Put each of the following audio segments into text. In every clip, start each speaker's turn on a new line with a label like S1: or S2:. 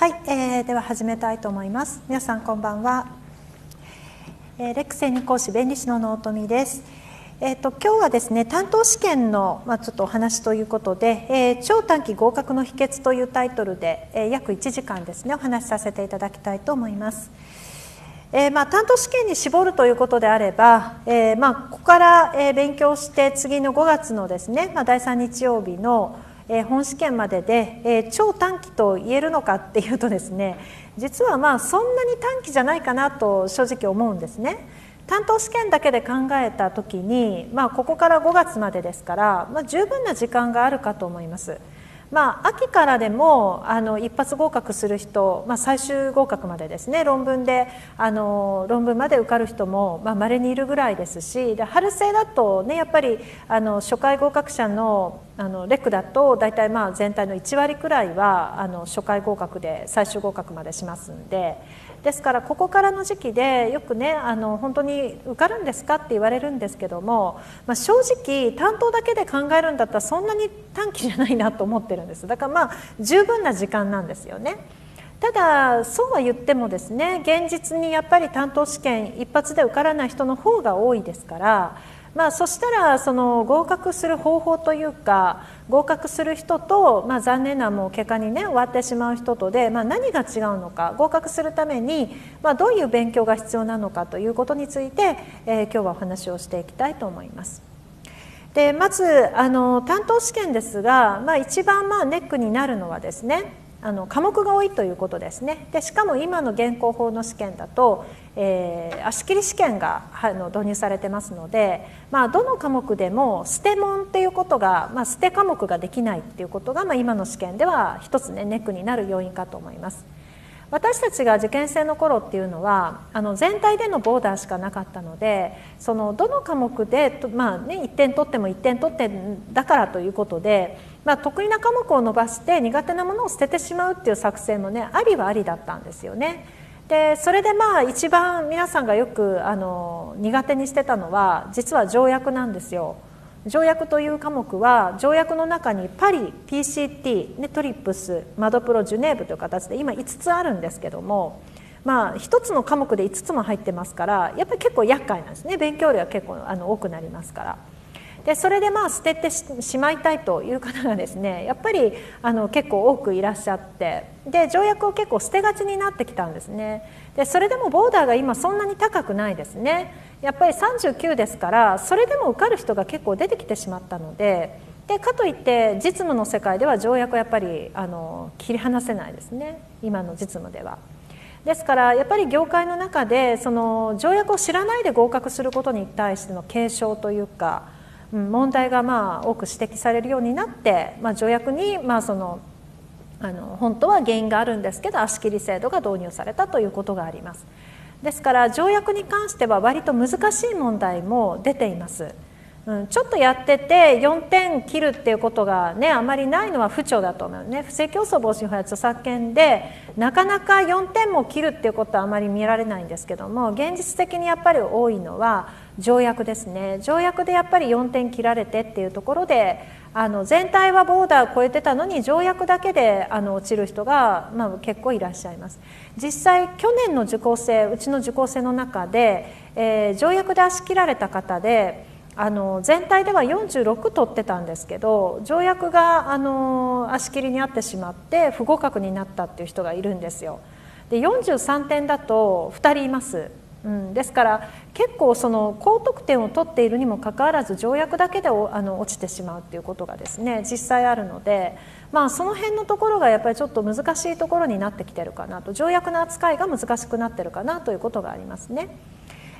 S1: はい、えー、では始めたいと思います。皆さんこんばんは、えー、レック専任講師弁理士の納富です。えーと、今日はですね担当試験の、まあ、ちょっとお話ということで、えー、超短期合格の秘訣というタイトルで、えー、約1時間ですねお話しさせていただきたいと思います。えーまあ、担当試験に絞るということであれば、えーまあ、ここから、えー、勉強して次の5月のですね、まあ、第3日曜日のえ本試験までで、え超短期と言えるのかっていうとですね実はまあそんなに短期じゃないかなと正直思うんですね。担当試験だけで考えた時に、まあ、ここから5月までですから、まあ、十分な時間があるかと思います。まあ、秋からでもあの一発合格する人、まあ、最終合格までですね論文であの論文まで受かる人もまれ、にいるぐらいですしで春生だと、ね、やっぱりあの初回合格者のあのレクだと大体まあ全体の1割くらいはあの初回合格で最終合格までしますんで。ですからここからの時期でよくねあの本当に受かるんですかって言われるんですけども、まあ、正直担当だけで考えるんだったらそんなに短期じゃないなと思ってるんですだからまあ十分な時間なんですよね。ただそうは言ってもですね現実にやっぱり担当試験一発で受からない人の方が多いですからまあ、そしたらその合格する方法というか合格する人と、まあ、残念なもう結果にね終わってしまう人とで、まあ、何が違うのか合格するために、まあ、どういう勉強が必要なのかということについて、えー、今日はお話をしていきたいと思います。でまずあの担当試験ですが、まあ、一番まあネックになるのはですねあの科目が多いということですねでしかも今の現行法の試験だと、えー、足切り試験があの導入されてますので、まあ、どの科目でも捨て問っていうことが、まあ、捨て科目ができないっていうことが、まあ、今の試験では一つねネックになる要因かと思います。私たちが受験生の頃っていうのはあの全体でのボーダーしかなかったのでそのどの科目で、まあね、1点取っても1点取ってだからということでまあ、得意な科目を伸ばして苦手なものを捨ててしまうっていう作戦もねありはありだったんですよね。でそれでまあ一番皆さんがよくあの苦手にしてたのは実は条約なんですよ。条約という科目は条約の中にパリ PCT、ね、トリップスマドプロジュネーブという形で今5つあるんですけども、まあ、1つの科目で5つも入ってますからやっぱり結構厄介なんですね勉強量は結構あの多くなりますから。でそれでまあ捨ててしまいたいという方がですね やっぱりあの結構多くいらっしゃってで条約を結構捨てがちになってきたんですね。でそれでもボーダーが今そんなに高くないですね。やっぱり39ですからそれでも受かる人が結構出てきてしまったのででかといって実務の世界では条約はやっぱりあの切り離せないですね。今の実務では。ですからやっぱり業界の中でその条約を知らないで合格することに対しての警鐘というか問題がまあ多く指摘されるようになって、まあ、条約にまあそのあの本当は原因があるんですけど足切り制度が導入されたということがあります。ですから条約に関しては割と難しい問題も出ています、うん、ちょっとやってて4点切るっていうことがねあまりないのは不調だと思うね。不正競争防止法や著作権でなかなか4点も切るっていうことはあまり見られないんですけども現実的にやっぱり多いのは条約ですね。条約でやっぱり4点切られてっていうところであの全体はボーダーを超えてたのに条約だけであの落ちる人が、まあ、結構いらっしゃいます。実際去年の受講生うちの受講生の中で、えー、条約で足切られた方であの全体では46取ってたんですけど条約があの足切りにあってしまって不合格になったっていう人がいるんですよ。で43点だと2人いますうん、ですから結構その高得点を取っているにもかかわらず条約だけであの落ちてしまうっていうことがですね実際あるので、まあ、その辺のところがやっぱりちょっと難しいところになってきてるかなと条約の扱いが難しくなってるかなということがありますね。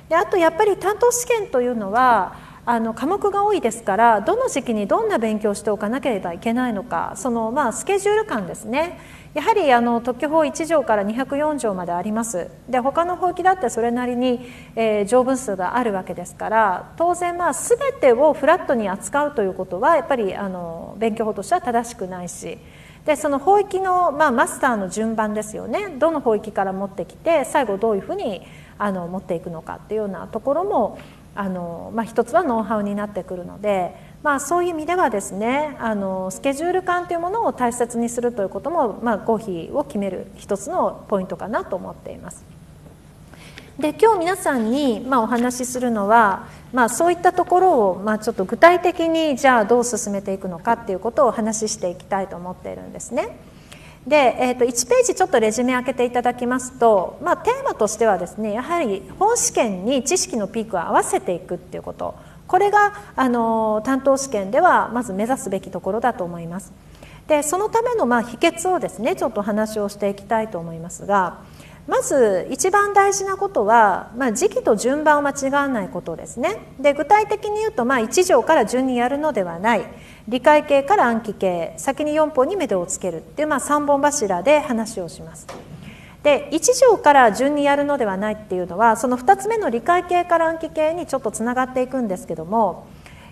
S1: であとやっぱり担当試験というのはあの科目が多いですからどの時期にどんな勉強をしておかなければいけないのかその、まあ、スケジュール感ですね。やはりあの特許法1条から204条まであります。で他の法規だってそれなりに、えー、条文数があるわけですから当然まあ全てをフラットに扱うということはやっぱりあの勉強法としては正しくないしでその法域の、まあ、マスターの順番ですよね。どの法域から持ってきて最後どういうふうにあの持っていくのかっていうようなところもあの、まあ、一つはノウハウになってくるのでまあ、そういう意味ではですねあのスケジュール感というものを大切にするということも、まあ、合否を決める一つのポイントかなと思っています。で今日皆さんに、まあ、お話しするのは、まあ、そういったところを、まあ、ちょっと具体的にじゃあどう進めていくのかっていうことをお話ししていきたいと思っているんですね。で、えー、と1ページちょっとレジュメ開けていただきますと、まあ、テーマとしてはですねやはり本試験に知識のピークを合わせていくっていうこと。これがあの担当試験ではまず目指すべきところだと思います。でそのためのまあ秘訣をですねちょっと話をしていきたいと思いますがまず一番大事なことは、まあ、時期と順番を間違わないことですね。で具体的に言うと、まあ、1条から順にやるのではない。理解系から暗記系先に4本に目処をつけるっていう、まあ、3本柱で話をします。で1条から順にやるのではないっていうのはその2つ目の理解系から暗記系にちょっとつながっていくんですけども、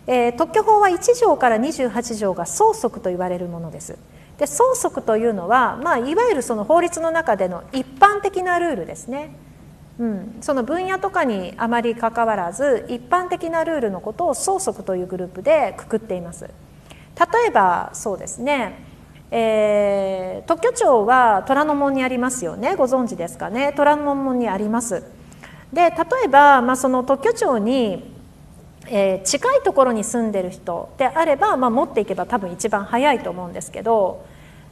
S1: えー、特許法は1条から28条が相続と言われるものです。で相続というのは、まあ、いわゆるその法律の中での一般的なルールですね。うん、その分野とかにあまりかかわらず一般的なルールのことを相続というグループでくくっています。例えばそうですね。えー、特許庁は虎ノ門にありますよね。ご存知ですかね。虎ノ門にあります。で例えば、まあ、その特許庁に、えー、近いところに住んでる人であれば、まあ、持っていけば多分一番早いと思うんですけど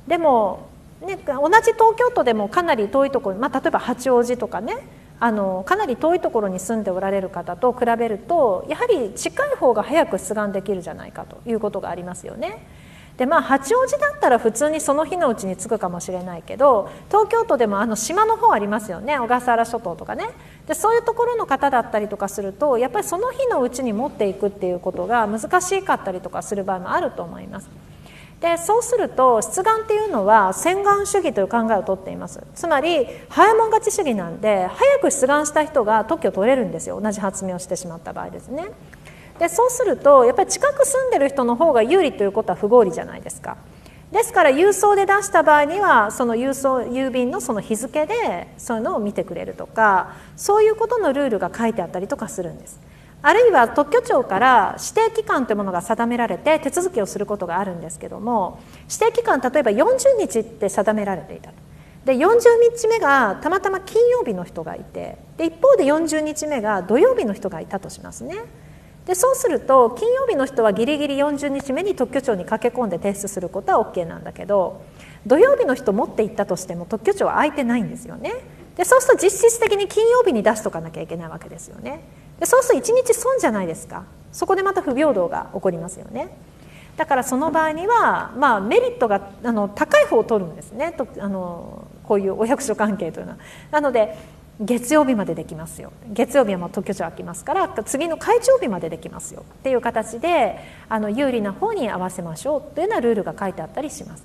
S1: でも、ね、同じ東京都でもかなり遠いところ、まあ、例えば八王子とかね。あのかなり遠いところに住んでおられる方と比べるとやはり近い方が早く出願できるじゃないかということがありますよね。でまあ八王子だったら普通にその日のうちに着くかもしれないけど東京都でもあの島の方ありますよね小笠原諸島とかねでそういうところの方だったりとかするとやっぱりその日のうちに持っていくっていうことが難しかったりとかする場合もあると思います。でそうすると出願っていうのは洗顔主義という考えをとっています。つまり早もん勝ち主義なんで早く出願した人が特許を取れるんですよ。同じ発明をしてしまった場合ですね。でそうするとやっぱり近く住んでる人の方が有利ということは不合理じゃないですか。ですから郵送で出した場合にはその郵送郵便のその日付でそういうのを見てくれるとかそういうことのルールが書いてあったりとかするんです。あるいは特許庁から指定期間というものが定められて手続きをすることがあるんですけども指定期間例えば40日って定められていたで40日目がたまたま金曜日の人がいてで一方で40日目が土曜日の人がいたとしますね。でそうすると金曜日の人はギリギリ40日目に特許庁に駆け込んで提出することは OK なんだけど土曜日の人持って行ったとしても特許庁は空いてないんですよね。でそうすると実質的に金曜日に出しとかなきゃいけないわけですよね。でそうすると1日損じゃないですか。そこでまた不平等が起こりますよね。だからその場合には、まあ、メリットがあの高い方を取るんですね。とあのこういうお役所関係というのは。なので月曜日までできますよ。月曜日はもう特許庁開きますから次の会長日までできますよ。っていう形であの有利な方に合わせましょう。というようなルールが書いてあったりします。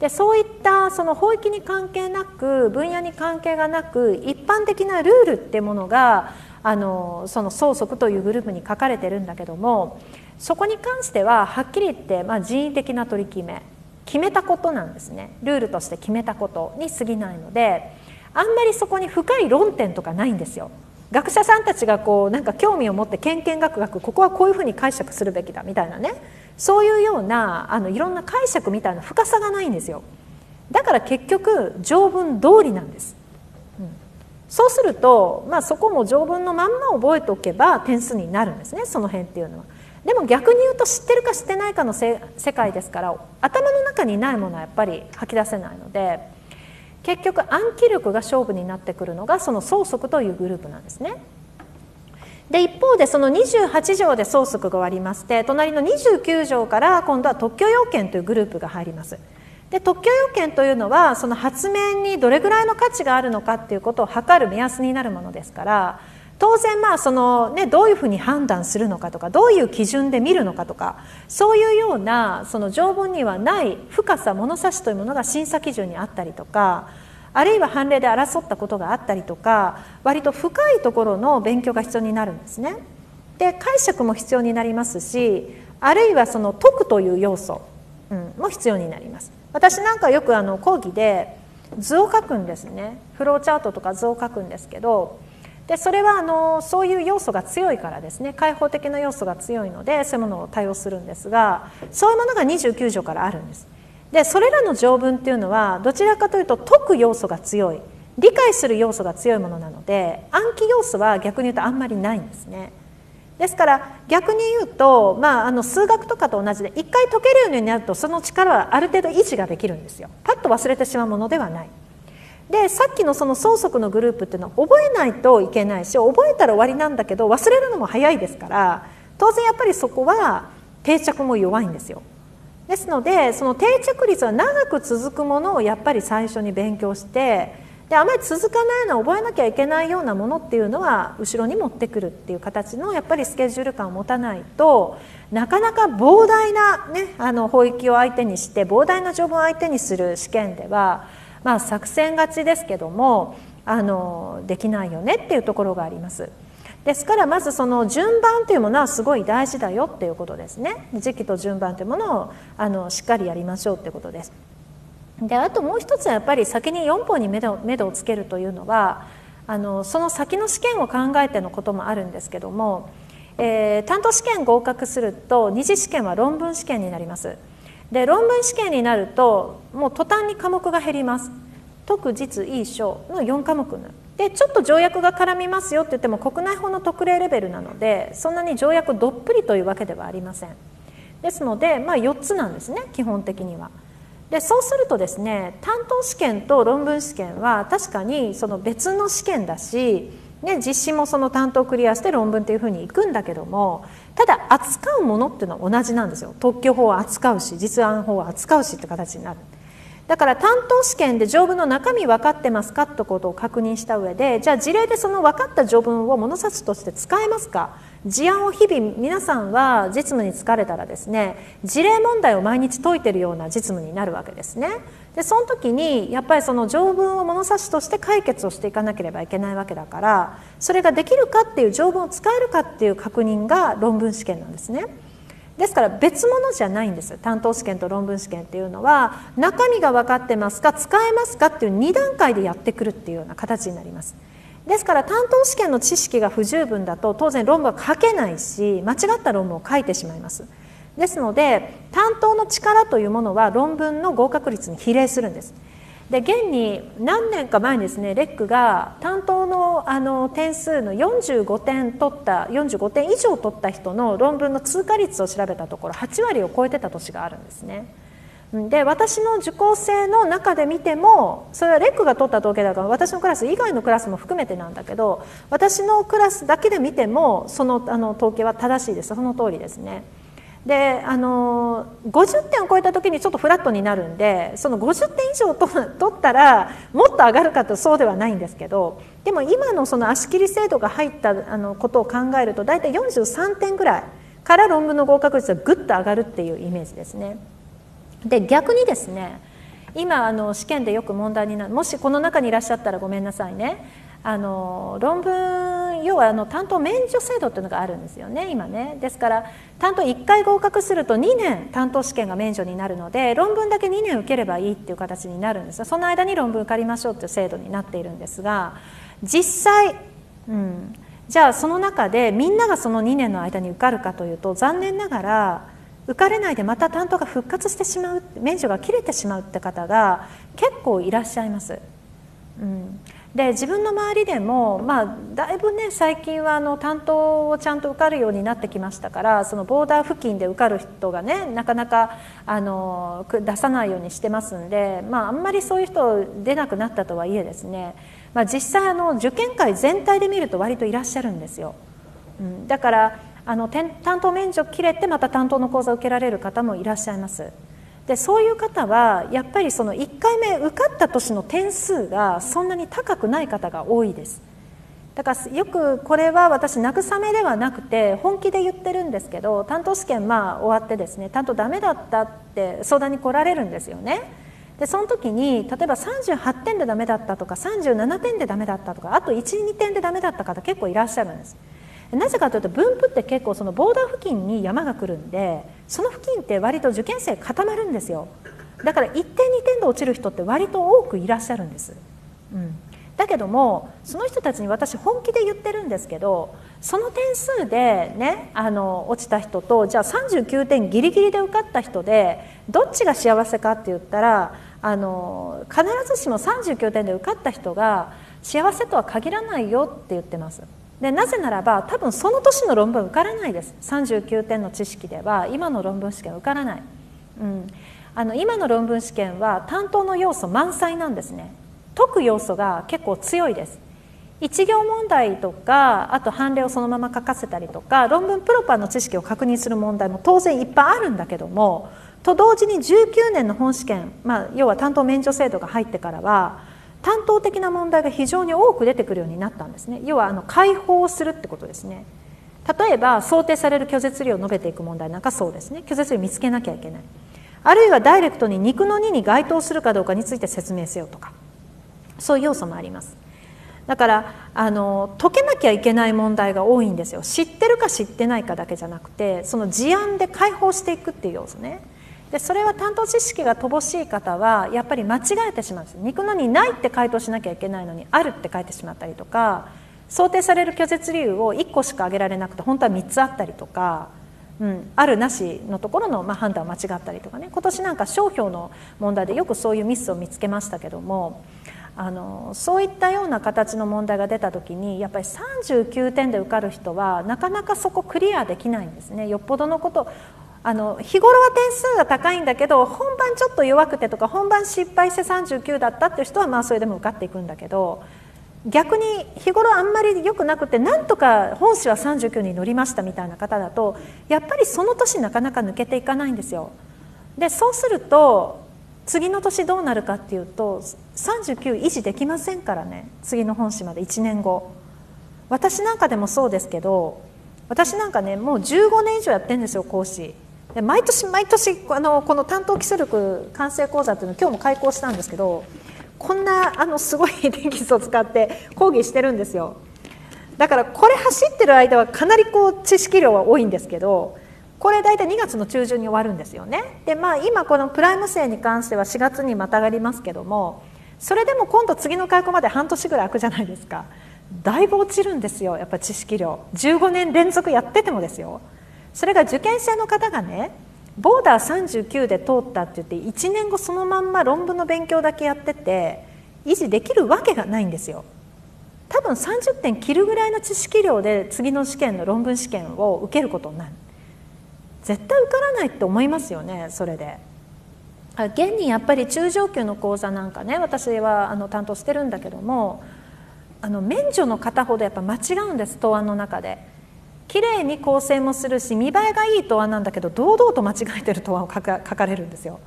S1: でそういったその法域に関係なく分野に関係がなく一般的なルールっていうものがあのその相続というグループに書かれてるんだけどもそこに関してははっきり言って、まあ、人為的な取り決め決めたことなんですね。ルールとして決めたことに過ぎないのであんまりそこに深い論点とかないんですよ。学者さんたちがこうなんか興味を持ってけんけんがくがくここはこういうふうに解釈するべきだみたいなね。そういうようなあのいろんな解釈みたいな深さがないんですよ。だから結局条文通りなんです、そうすると、まあ、そこも条文のまんま覚えておけば点数になるんですねその辺っていうのはでも逆に言うと知ってるか知ってないかの世界ですから頭の中にないものはやっぱり吐き出せないので結局暗記力が勝負になってくるのがその相続というグループなんですね。で一方でその28条で相続が終わりまして隣の29条から今度は特許要件というグループが入ります。で特許要件というのはその発明にどれぐらいの価値があるのかっていうことを測る目安になるものですから当然まあその、ね、どういうふうに判断するのかとかどういう基準で見るのかとかそういうようなその条文にはない深さ物差しというものが審査基準にあったりとかあるいは判例で争ったことがあったりとか割と深いところの勉強が必要になるんですね。で解釈も必要になりますしあるいはその解くという要素、うん、も必要になります。私なんかよくあの講義で図を書くんですね。フローチャートとか図を書くんですけどでそれはあのそういう要素が強いからですね。開放的な要素が強いのでそういうものを対応するんですがそういうものが29条からあるんです。でそれらの条文っていうのはどちらかというと解く要素が強い。理解する要素が強いものなので暗記要素は逆に言うとあんまりないんですね。ですから逆に言うと、まあ、あの数学とかと同じで一回解けるようになるとその力はある程度維持ができるんですよ。パッと忘れてしまうものではない。でさっきのその相続のグループっていうのは覚えないといけないし覚えたら終わりなんだけど忘れるのも早いですから当然やっぱりそこは定着も弱いんですよ。ですのでその定着率は長く続くものをやっぱり最初に勉強してであまり続かないの覚えなきゃいけないようなものっていうのは後ろに持ってくるっていう形のやっぱりスケジュール感を持たないとなかなか膨大な、ね、あの法域を相手にして膨大な条文を相手にする試験では、まあ、作戦勝ちですけどもあのできないよねっていうところがあります。ですからまずその順番というものはすごい大事だよっていうことですね時期と順番というものをあのしっかりやりましょうっていうことです。であともう一つはやっぱり先に4本に目処目処をつけるというのはあのその先の試験を考えてのこともあるんですけども、えー、担当試験合格すると二次試験は論文試験になります。で論文試験になるともう途端に科目が減ります。特実いい書の4科目のでちょっと条約が絡みますよって言っても国内法の特例レベルなのでそんなに条約どっぷりというわけではありません。ですので、まあ、4つなんですね基本的には。でそうするとですね担当試験と論文試験は確かにその別の試験だし、ね、実施もその担当クリアして論文っていうふうにいくんだけどもただ扱うものっていうのは同じなんですよ特許法を扱うし実案法を扱うしって形になる。だから担当試験で条文の中身分かってますかってことを確認した上でじゃあ事例でその分かった条文を物差しとして使えますか？事案を日々皆さんは実務に疲れたらですね事例問題を毎日解いてるような実務になるわけですね。でその時にやっぱりその条文を物差しとして解決をしていかなければいけないわけだからそれができるかっていう条文を使えるかっていう確認が論文試験なんですね。ですから別物じゃないんです。担当試験と論文試験っていうのは中身が分かってますか使えますかっていう2段階でやってくるっていうような形になります。ですから担当試験の知識が不十分だと当然論文は書けないし間違った論文を書いてしまいます。ですので担当の力というものは論文の合格率に比例するんです。で現に何年か前にですねレックが担当のあの点数の45点取った45点以上取った人の論文の通過率を調べたところ8割を超えてた年があるんですね。で私の受講生の中で見てもそれはレックが取った統計だから私のクラス以外のクラスも含めてなんだけど私のクラスだけで見てもそのあの統計は正しいですその通りですね。であの50点を超えた時にちょっとフラットになるんでその50点以上 取ったらもっと上がるかとそうではないんですけどでも今のその足切り制度が入ったあのことを考えると大体43点ぐらいから論文の合格率がぐっと上がるっていうイメージですね。で逆にですね今あの試験でよく問題になるもしこの中にいらっしゃったらごめんなさいねあの論文要はあの担当免除制度っていうのがあるんですよね今ね。ですから担当1回合格すると2年担当試験が免除になるので論文だけ2年受ければいいっていう形になるんですその間に論文受かりましょうっていう制度になっているんですが実際、うん、じゃあその中でみんながその2年の間に受かるかというと残念ながら受かれないでまた担当が復活してしまう免除が切れてしまうって方が結構いらっしゃいます。うん、で自分の周りでも、まあ、だいぶね最近はあの担当をちゃんと受かるようになってきましたからそのボーダー付近で受かる人がねなかなかあの出さないようにしてますんで、まあ、あんまりそういう人出なくなったとはいえですね、まあ、実際あの受験会全体で見ると割といらっしゃるんですよ。うん、だからあの担当免除切れてまた担当の講座を受けられる方もいらっしゃいます。でそういう方はやっぱりその1回目受かった年の点数がそんなに高くない方が多いです。だからよくこれは私慰めではなくて本気で言ってるんですけど担当試験まあ終わってですね担当ダメだったって相談に来られるんですよね。でその時に例えば38点でダメだったとか37点でダメだったとかあと12点でダメだった方結構いらっしゃるんです。なぜかというと分布って結構そのボーダー付近に山が来るんでその付近って割と受験生固まるんですよ。だから1点2点で落ちる人って割と多くいらっしゃるんです、うん、だけどもその人たちに私本気で言ってるんですけどその点数でねあの落ちた人とじゃあ39点ギリギリで受かった人でどっちが幸せかって言ったらあの必ずしも39点で受かった人が幸せとは限らないよって言ってます。でなぜならば多分その年の論文受からないです。39点の知識では今の論文試験受からない、うん、あの今の論文試験は担当の要素満載なんですね。解く要素が結構強いです。一行問題とかあと判例をそのまま書かせたりとか論文プロパーの知識を確認する問題も当然いっぱいあるんだけどもと同時に19年の本試験、まあ、要は担当免除制度が入ってからは担当的な問題が非常に多く出てくるようになったんですね。要はあの解放するってことですね。例えば想定される拒絶量を述べていく問題なんかそうですね。拒絶量見つけなきゃいけない。あるいはダイレクトに肉の2に該当するかどうかについて説明せよとか。そういう要素もあります。だからあの解けなきゃいけない問題が多いんですよ。知ってるか知ってないかだけじゃなくてその事案で解放していくっていう要素ね。でそれは担当知識が乏しい方はやっぱり間違えてしまうんです。肉のにないって回答しなきゃいけないのにあるって書いてしまったりとか想定される拒絶理由を1個しか挙げられなくて本当は3つあったりとか、うん、あるなしのところの、ま、判断を間違ったりとかね。今年なんか商標の問題でよくそういうミスを見つけましたけどもあのそういったような形の問題が出た時にやっぱり39点で受かる人はなかなかそこクリアできないんですね。よっぽどのことあの日頃は点数が高いんだけど本番ちょっと弱くてとか本番失敗して39だったっていう人はまあそれでも受かっていくんだけど逆に日頃あんまり良くなくてなんとか本誌は39に乗りましたみたいな方だとやっぱりその年なかなか抜けていかないんですよ。でそうすると次の年どうなるかっていうと39維持できませんからね次の本誌まで1年後私なんかでもそうですけど私なんかねもう15年以上やってるんですよ講師で毎年毎年あのこの担当基礎力完成講座っていうのを今日も開講したんですけどこんなあのすごいテキストを使って講義してるんですよ。だからこれ走ってる間はかなりこう知識量は多いんですけどこれ大体2月の中旬に終わるんですよね。でまあ今このプライム生に関しては4月にまたがりますけどもそれでも今度次の開講まで半年ぐらい空くじゃないですか。だいぶ落ちるんですよやっぱ知識量。15年連続やっててもですよ。それが受験生の方がねボーダー39で通ったって言って1年後そのまんま論文の勉強だけやってて維持できるわけがないんですよ。多分30点切るぐらいの知識量で次の試験の論文試験を受けることになる。絶対受からないって思いますよねそれで。現にやっぱり中上級の講座なんかね私はあの担当してるんだけどもあの免除の方ほどやっぱ間違うんです答案の中で。綺麗に構成もするし見栄えがいい答案なんだけど堂々と間違えてる答案を書か 書かれるんですよ。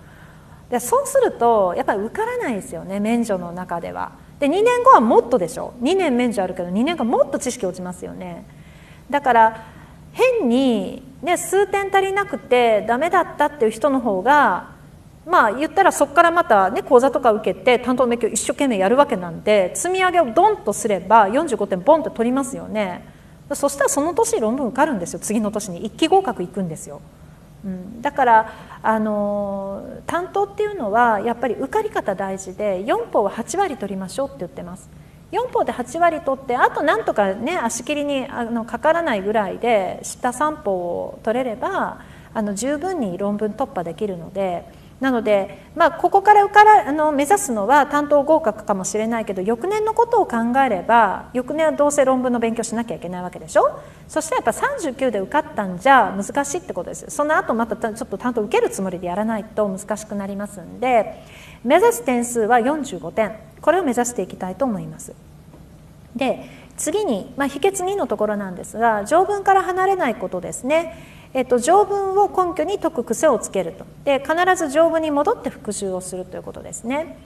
S1: でそうするとやっぱり受からないですよね免除の中では。で2年後はもっとでしょ。2年免除あるけど2年後もっと知識落ちますよね。だから変に、ね、数点足りなくてダメだったっていう人の方がまあ言ったらそこからまたね講座とか受けて担当の勉強一生懸命やるわけなんで積み上げをドンとすれば45点ボンと取りますよね。そしたらその年論文受かるんですよ。次の年に一期合格いくんですよ、うん、だからあの担当っていうのはやっぱり受かり方大事で4法は8割取りましょうって言ってます。4歩で8割取ってあとなんとかね足切りにあのかからないぐらいで下3歩を取れればあの十分に論文突破できるのでなので、まあ、ここからからあの目指すのは担当合格かもしれないけど翌年のことを考えれば翌年はどうせ論文の勉強しなきゃいけないわけでしょ？そしたらやっぱ39で受かったんじゃ難しいってことですその後またちょっと担当受けるつもりでやらないと難しくなりますんで目指す点数は45点これを目指していきたいと思います。で次に、まあ、秘訣2のところなんですが条文から離れないことですね。えっと、条文を根拠に解く癖をつけると。で必ず条文に戻って復習をするということですね。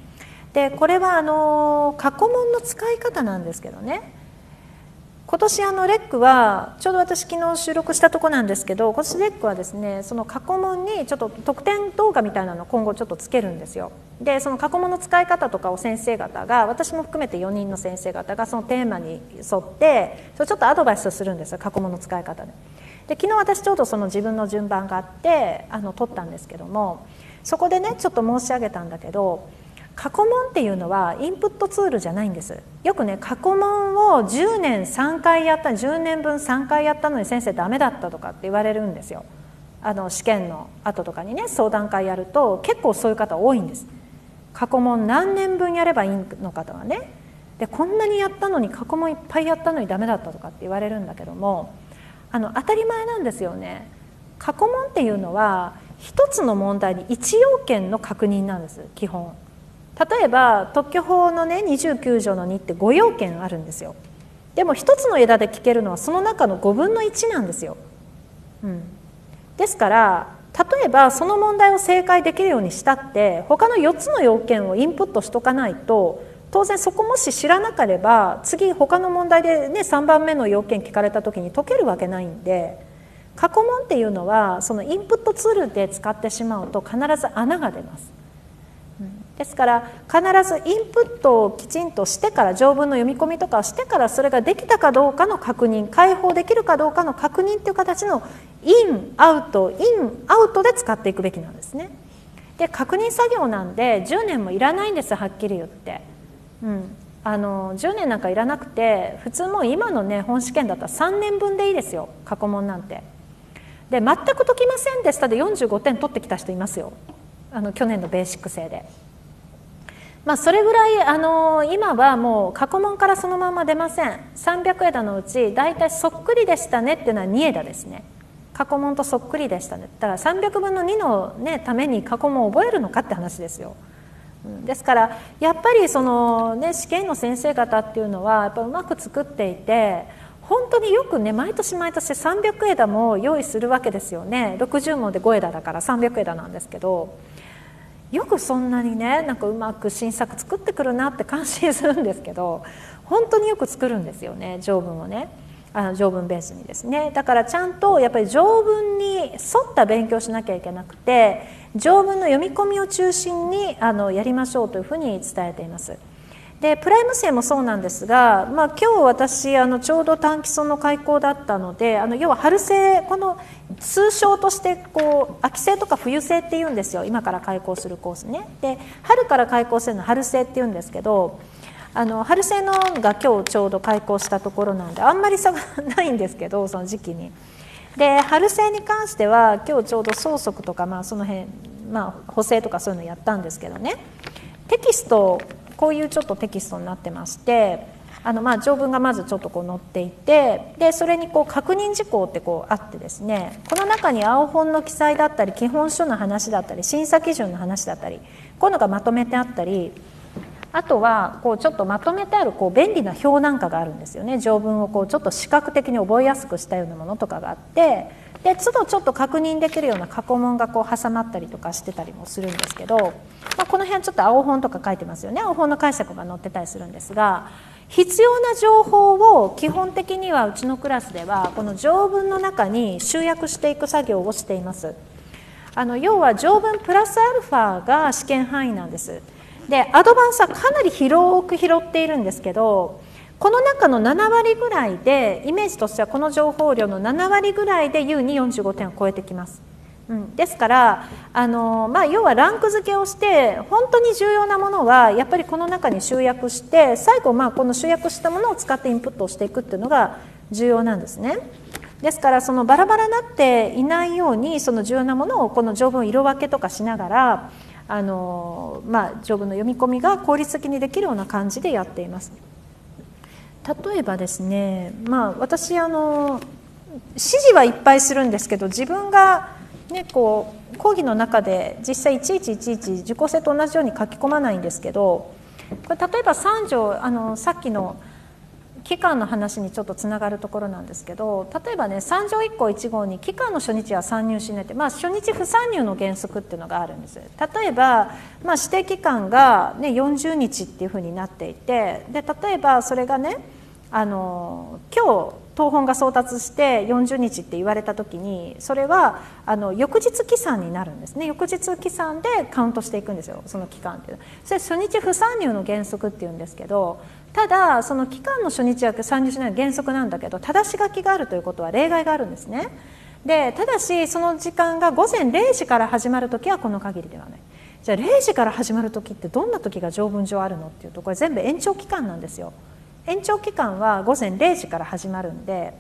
S1: でこれはあの過去問の使い方なんですけどね。今年あのレックはちょうど私昨日収録したとこなんですけど今年レックはですねその過去問にちょっと特典動画みたいなのを今後ちょっとつけるんですよ。でその過去問の使い方とかを先生方が私も含めて4人の先生方がそのテーマに沿ってそれちょっとアドバイスをするんですよ過去問の使い方で。で昨日私ちょうどその自分の順番があってあの取ったんですけどもそこでねちょっと申し上げたんだけど過去問っていうのはインプットツールじゃないんです。よくね過去問を10年3回やった10年分3回やったのに先生ダメだったとかって言われるんですよ。あの試験の後とかにね相談会やると結構そういう方多いんです。過去問何年分やればいいのかとかね。でこんなにやったのに過去問いっぱいやったのにダメだったとかって言われるんだけどもあの当たり前なんですよね。過去問っていうのは一つの問題に1要件の確認なんです基本。例えば特許法のね29条の2って5要件あるんですよ。でも一つの枝で聞けるのはその中の5分の1なんですよ、うん、ですから例えばその問題を正解できるようにしたって他の4つの要件をインプットしとかないと当然そこもし知らなければ次他の問題で、ね、3番目の要件聞かれた時に解けるわけないんで過去問っていうのはそのインプットツールで使ってしまうと必ず穴が出ます。ですから必ずインプットをきちんとしてから条文の読み込みとかをしてからそれができたかどうかの確認解放できるかどうかの確認っていう形のインアウトインアウトで使っていくべきなんですね。で確認作業なんで10年もいらないんですはっきり言って。うん、あの10年なんかいらなくて普通もう今のね本試験だったら3年分でいいですよ過去問なんて。で全く解きませんでしたで45点取ってきた人いますよあの去年のベーシック生で。まあ、それぐらいあの今はもう過去問からそのまま出ません。300枝のうち大体そっくりでしたねっていうのは2枝ですね。過去問とそっくりでしたね。だから300分の2の、ね、ために過去問を覚えるのかって話ですよ。ですからやっぱりその、ね、試験の先生方っていうのはやっぱうまく作っていて本当によくね毎年毎年300枝も用意するわけですよね。60問で5枝だから300枝なんですけどよくそんなにねなんかうまく新作作ってくるなって感心するんですけど本当によく作るんですよね条文をね。あの条文ベースにですね。だからちゃんとやっぱり条文に沿った勉強しなきゃいけなくて条文の読み込みを中心にあのやりましょうというふうに伝えています。でプライム生もそうなんですが、まあ、今日私あのちょうど短期村の開講だったのであの要は春生この通称としてこう秋生とか冬生っていうんですよ今から開講するコースねで春から開講するのは春生っていうんですけどあの春生のが今日ちょうど開講したところなんであんまり差がないんですけどその時期に。で春生に関しては今日ちょうど相続とか、まあ、その辺、まあ、補正とかそういうのやったんですけどね。テキストこういうちょっとテキストになってましてあのまあ条文がまずちょっとこう載っていてでそれにこう確認事項ってこうあってですねこの中に青本の記載だったり基本書の話だったり審査基準の話だったりこういうのがまとめてあったりあとはこうちょっとまとめてあるこう便利な表なんかがあるんですよね条文をこうちょっと視覚的に覚えやすくしたようなものとかがあってで都度ちょっと確認できるような過去問がこう挟まったりとかしてたりもするんですけど、まあ、この辺ちょっと青本とか書いてますよね青本の解釈が載ってたりするんですが必要な情報を基本的にはうちのクラスではこの条文の中に集約していく作業をしています。あの要は条文プラスアルファが試験範囲なんです。でアドバンスはかなり広く拾っているんですけどこの中の7割ぐらいでイメージとしてはこの情報量の7割ぐらいで U に45点を超えてきます。うん、ですからあの、まあ、要はランク付けをして本当に重要なものはやっぱりこの中に集約して最後、まあ、この集約したものを使ってインプットをしていくっていうのが重要なんですね。ですからそのバラバラになっていないようにその重要なものをこの条文色分けとかしながらあの、まあ、条文の読み込みが効率的にできるような感じでやっています。例えばですね、まあ、私あの指示はいっぱいするんですけど自分が、ね、こう講義の中で実際いちいちいちいち受講生と同じように書き込まないんですけどこれ例えば3条あのさっきの期間の話にちょっとつながるところなんですけど例えばね3条1項1号に期間の初日は参入しないって、まあ、初日不参入の原則っていうのがあるんです。例えば、まあ、指定期間が、ね、40日っていうふうになっていてで例えばそれがねあの今日東本が送達して40日って言われた時にそれはあの翌日起算になるんですね。翌日起算でカウントしていくんですよその期間っていうそれ初日不参入の原則っていうんですけどただその期間の初日は参入しない原則なんだけど正し書きがあるということは例外があるんですねでただしその時間が午前0時から始まる時はこの限りではないじゃあ0時から始まる時ってどんな時が条文上あるのっていうとこれ全部延長期間なんですよ。延長期間は午前0時から始まるんで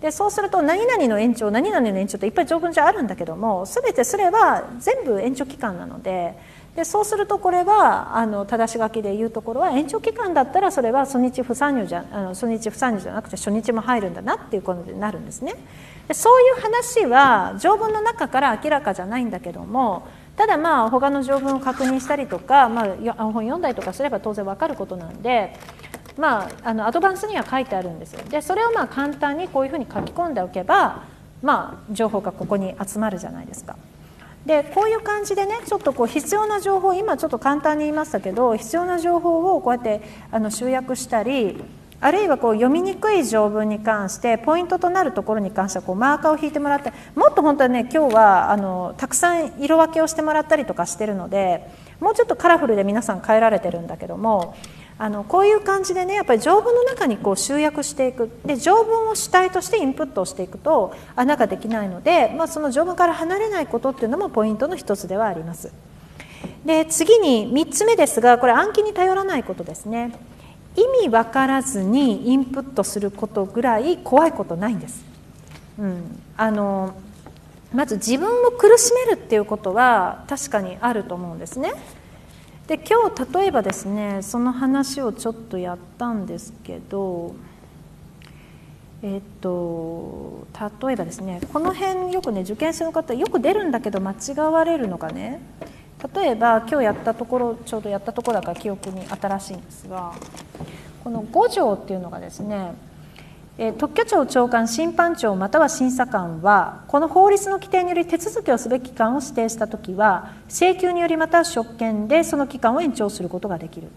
S1: でそうすると何々の延長何々の延長っていっぱい条文上あるんだけども全てすれば全部延長期間なのででそうするとこれはあの正し書きで言うところは延長期間だったらそれは初日不参入じゃあの初日不参入じゃなくて初日も入るんだなっていうことになるんですね。でそういう話は条文の中から明らかじゃないんだけどもただまあ他の条文を確認したりとか、まあ、本読んだりとかすれば当然わかることなんでまあ、あのアドバンスには書いてあるんですよでそれをまあ簡単にこういうふうに書き込んでおけば、まあ、情報がここに集まるじゃないですか。でこういう感じでねちょっとこう必要な情報今ちょっと簡単に言いましたけど必要な情報をこうやってあの集約したりあるいはこう読みにくい条文に関してポイントとなるところに関してはこうマーカーを引いてもらってもっと本当はね今日はあのたくさん色分けをしてもらったりとかしてるのでもうちょっとカラフルで皆さん変えられてるんだけどもあのこういう感じでねやっぱり条文の中にこう集約していくで条文を主体としてインプットをしていくと穴ができないので、まあ、その条文から離れないことっていうのもポイントの一つではあります。で次に3つ目ですがこれ暗記に頼らないことですね意味分からずにインプットすることぐらい怖いことないんです。うん、あのまず自分を苦しめるっていうことは確かにあると思うんですね。で今日例えばですねその話をちょっとやったんですけどえっと例えばですねこの辺よくね受験生の方よく出るんだけど間違われるのがね例えば今日やったところちょうどやったところだから記憶に新しいんですがこの5条っていうのがですね特許庁長官審判長または審査官はこの法律の規定により手続きをすべき期間を指定したときは請求によりまた職権でその期間を延長することができる。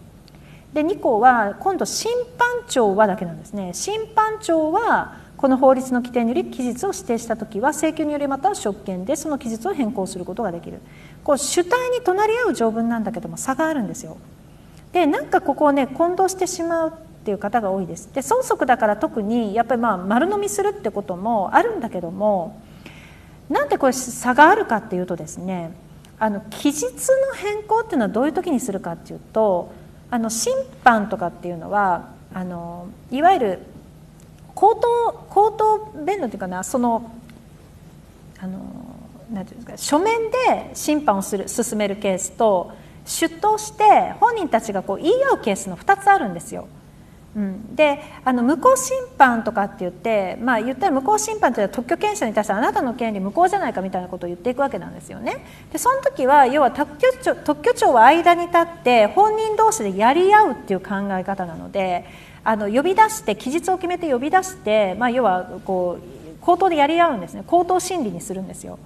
S1: で2項は今度審判長はだけなんですね。審判長はこの法律の規定により期日を指定したときは請求によりまたは職権でその期日を変更することができる。こう主体に隣り合う条文なんだけども差があるんですよ。でなんかここをね混同してしまうっていう方が多いです。で損則だから特にやっぱりまあ丸飲みするってこともあるんだけどもなんでこれ差があるかっていうとですねあの期日の変更っていうのはどういう時にするかっていうとあの審判とかっていうのはあのいわゆる口頭口頭弁論っていうかなそのあのなんていうんですか書面で審判をする進めるケースと出頭して本人たちがこう言い合うケースの2つあるんですよ。うん、であの無効審判とかって言って、まあ、言ったら無効審判というのは特許権者に対してあなたの権利無効じゃないかみたいなことを言っていくわけなんですよね。でその時は要は特許庁特許庁は間に立って本人同士でやり合うっていう考え方なのであの呼び出して期日を決めて呼び出して、まあ、要はこう口頭でやり合うんですね口頭審理にするんですよ。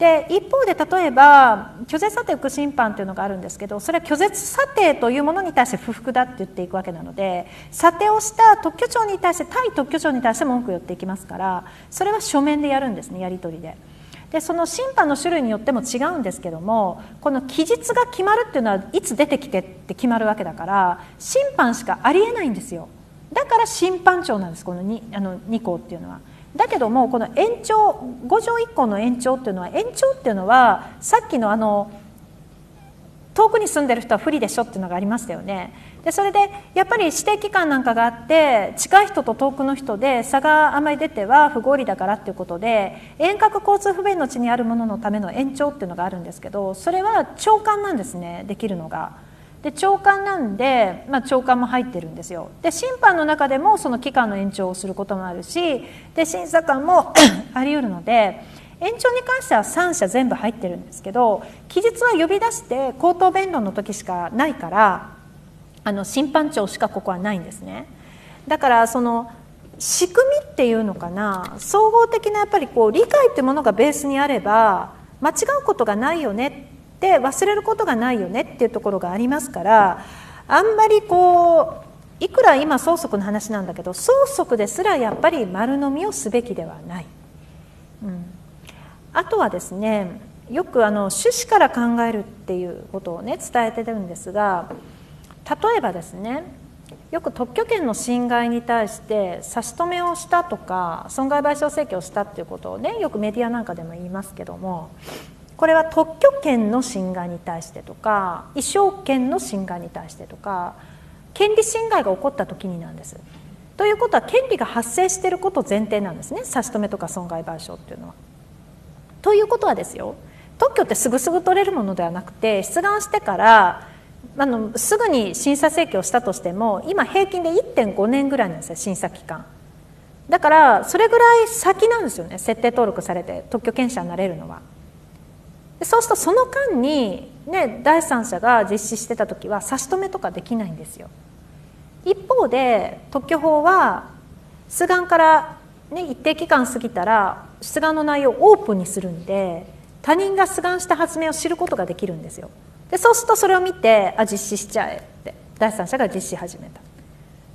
S1: で一方で例えば拒絶査定副審判というのがあるんですけどそれは拒絶査定というものに対して不服だって言っていくわけなので査定をした特許庁に対して対特許庁に対して文句を言っていきますからそれは書面でやるんですねやり取りで。でその審判の種類によっても違うんですけどもこの期日が決まるっていうのはいつ出てきてって決まるわけだから審判しかありえないんですよだから審判長なんですこの 2, あの2項っていうのは。だけどもこの延長5条1項の延長っていうのは延長っていうのはさっきのあの遠くに住んでる人は不利でしょっていうのがありましたよね。でそれでやっぱり指定期間なんかがあって近い人と遠くの人で差があまり出ては不合理だからっていうことで遠隔交通不便の地にあるもののための延長っていうのがあるんですけどそれは長官なんですねできるのが。で長官なんで、まあ、長官も入ってるんですよ。で審判の中でもその期間の延長をすることもあるしで審査官も あり得るので延長に関しては3社全部入ってるんですけど期日は呼び出して口頭弁論の時しかないからあの審判長しかここはないんですね。だからその仕組みっていうのかな総合的なやっぱりこう理解ってものがベースにあれば間違うことがないよねで忘れることがないよねっていうところがありますからあんまりこういくら今相続の話なんだけど相続ですらやっぱり丸飲みをすべきではない。うん、あとはですねよくあの趣旨から考えるっていうことをね伝えてるんですが例えばですねよく特許権の侵害に対して差し止めをしたとか損害賠償請求をしたっていうことをねよくメディアなんかでも言いますけどもこれは特許権の侵害に対してとか衣装権の侵害に対してとか権利侵害が起こった時になんです。ということは権利が発生していること前提なんですね差し止めとか損害賠償っていうのは。ということはですよ特許ってすぐすぐ取れるものではなくて出願してからあのすぐに審査請求をしたとしても今平均で1.5年ぐらいなんですよ審査期間。だからそれぐらい先なんですよね設定登録されて特許権者になれるのは。そうするとその間に、ね、第三者が実施してた時は差し止めとかできないんですよ。一方で特許法は出願から、ね、一定期間過ぎたら出願の内容をオープンにするんで他人が出願した発明を知ることができるんですよ。でそうするとそれを見てあ実施しちゃえって第三者が実施始めた。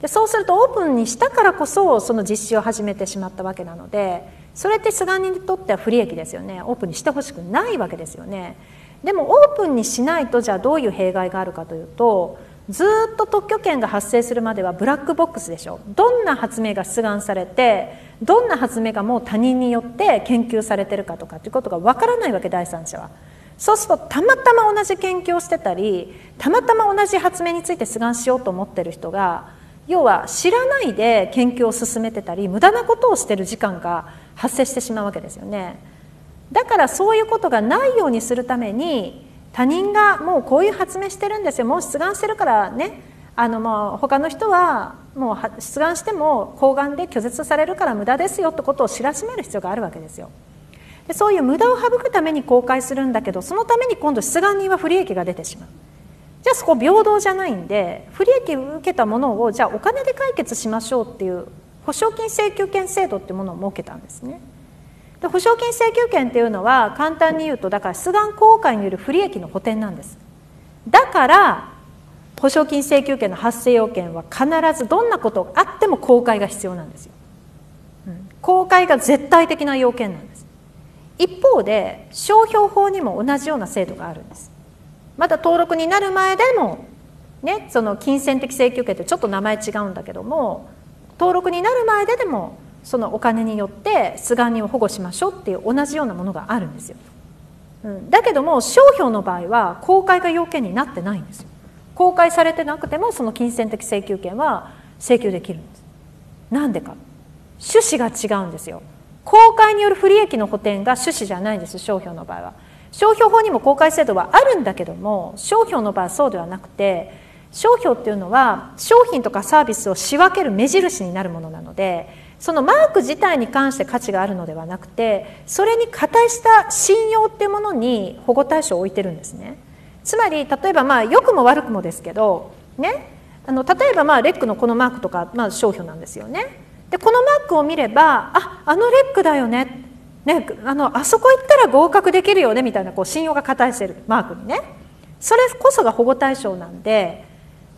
S1: でそうするとオープンにしたからこそその実施を始めてしまったわけなのでそれって菅にとっては不利益ですよね。オープンにしてほしくないわけですよね。でもオープンにしないとじゃあどういう弊害があるかというとずっと特許権が発生するまではブラックボックスでしょ。どんな発明が出願されてどんな発明がもう他人によって研究されてるかとかっていうことがわからないわけ第三者は。そうするとたまたま同じ研究をしてたりたまたま同じ発明について出願しようと思ってる人が要は知らないで研究を進めてたり無駄なことをしてる時間が発生してしまうわけですよね。だからそういうことがないようにするために他人がもうこういう発明してるんですよ。もう出願してるからね。あのもう他の人はもう出願しても抗がんで拒絶されるから無駄ですよってことを知らしめる必要があるわけですよ。でそういう無駄を省くために公開するんだけどそのために今度出願人は不利益が出てしまう。じゃあそこ平等じゃないんで不利益を受けたものをじゃあお金で解決しましょうっていう保証金請求権制度っていうものを設けたんですね。で保証金請求権っていうのは簡単に言うとだから出願公開による不利益の補填なんです。だから保証金請求権の発生要件は必ずどんなことがあっても公開が必要なんですよ。うん、公開が絶対的な要件なんです。一方で商標法にも同じような制度があるんです。まだ登録になる前でも、ね、その金銭的請求権ってちょっと名前違うんだけども登録になる前ででもそのお金によって出願人を保護しましょうっていう同じようなものがあるんですよ。うん、だけども商標の場合は公開が要件になってないんですよ。公開されてなくてもその金銭的請求権は請求できるんです。なんでか趣旨が違うんですよ。公開による不利益の補填が趣旨じゃないんです商標の場合は。商標法にも公開制度はあるんだけども商標の場合はそうではなくて商標っていうのは商品とかサービスを仕分ける目印になるものなのでそのマーク自体に関して価値があるのではなくてそれに値した信用っていうものに保護対象を置いてるんですね。つまり例えばまあ良くも悪くもですけどねあの例えばまあレックのこのマークとか、まあ、商標なんですよね。でこのマークを見ればああのレックだよね。ね、あのあそこ行ったら合格できるよねみたいなこう信用が偏ってるマークにね。それこそが保護対象なんで